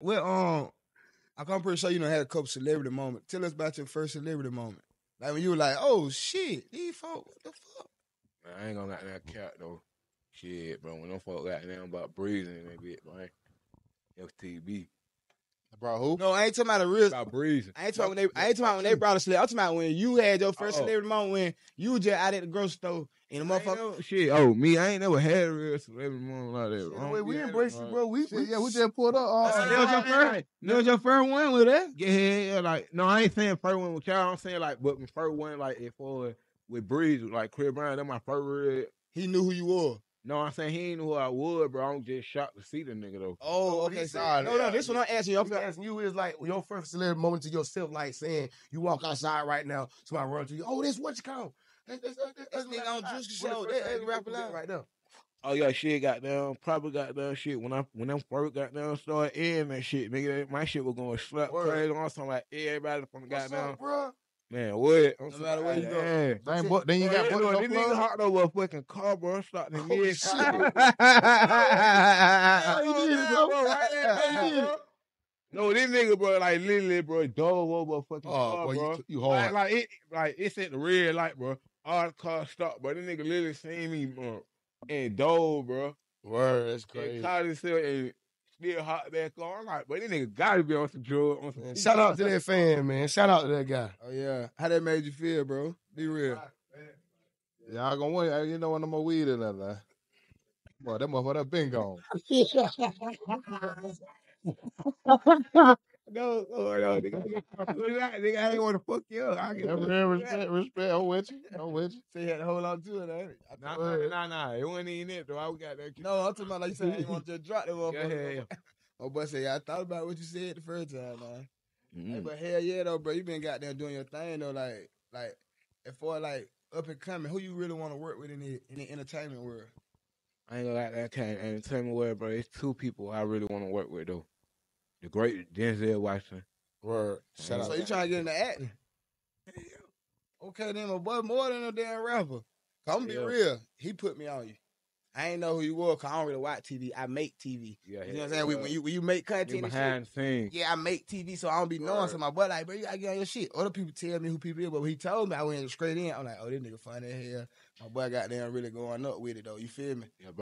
Well, um, I'm pretty sure you know had a couple celebrity moments. Tell us about your first celebrity moment. Like when you were like, "Oh shit, these folks, what the fuck?" I ain't gonna got that cat though. Shit, bro. When them folk got down about breathing and that bit, man. FTB. Bro, who? No, I ain't talking about a real. About breathing. I ain't talking when they. I ain't talking about when they brought a celebrity. I'm talking about when you had your first Oh. celebrity moment when you was just out at the grocery store and the motherfucker. never- shit, oh, me, I ain't never had a real celebrity moment like that. bro. Wait, we Yeah, embrace bro. it, bro. We, we yeah, we just pulled up. Uh, That was your first. That was your first one with that. Yeah, yeah, yeah, like no, I ain't saying first one with y'all. I'm saying like, but my first one like if for with Breeze, like Chris Brown, that my first real. He knew who you were. No, I'm saying he ain't who I would, bro. I'm just shocked to see the nigga though. Oh, Oh, okay. sorry. No, no. This one I'm asking you. I'm I'm asking you is like your first celebrity moment to yourself, like saying you walk outside right now, somebody run to you. Oh, this what you call? That's, that's, that's, This nigga on Juicy Show, What the that- first thing that you rap do loud. right now. Oh yeah, shit got down. Probably got down shit when I when them first got down started in that shit, nigga. My shit was going slap Word. crazy on something like everybody from the What's goddamn up, bro? Man. What? I'm No matter where you go. Yeah. Dang, but then you got Bro, boy, this nigga hopped over a fucking car, bro. Starting to Oh, mid shit. shit. You did it, bro. right there, you did bro. No, this nigga, bro, like literally, bro, dove over a fucking Oh, car, boy, bro. you, you hard. like it, like it's at the red light, bro. All the cars stopped, bro. This nigga literally seen me, bro, and dove, bro. Word, that's And crazy. caught himself and still hot back on. I'm like, but this nigga gotta be on some drugs. On some Man, shout out to that fan, man. Shout out to that guy. Oh yeah. How that made you feel, bro? Be real. Y'all gonna win. uh, You know, no more weed in there, man. Boy, that motherfucker that been gone. No, no, no, nigga. nigga, I ain't want to fuck you up. I Yeah, respect, respect. I'm with you. I'm with you. So you had to hold on to it, ain't it? Nah, nah, nah, nah. It wasn't even it, though. I got that. No, I'm talking about like you said, you want to drop that Yeah, motherfucker. yeah, yeah. Oh, but say, I thought about what you said the first time, man. Hey, Mm. but hell yeah, though, bro. You been goddamn doing your thing, though. Like, like, if for like up and coming, who you really want to work with in the in the entertainment world? I ain't gonna like that kind of entertainment world, bro. It's two people I really want to work with, though. The great Denzel Washington. Word. Shout So out. you trying to get into acting? Okay, then my boy more than a damn rapper. i I'm gonna be Yeah. real. He put me on you. I ain't know who you were because I don't really watch TV. I make TV. Yeah, You know what I'm saying? When- When you when you make content, He shit, behind the scenes. yeah, I make TV, so I don't be knowing. Word. So my boy like, bro, you gotta get on your shit. Other people tell me who people is, but when he told me, I went straight in. I'm like, oh, this nigga funny as hell. My boy got there really going up with it though. You feel me? Yeah,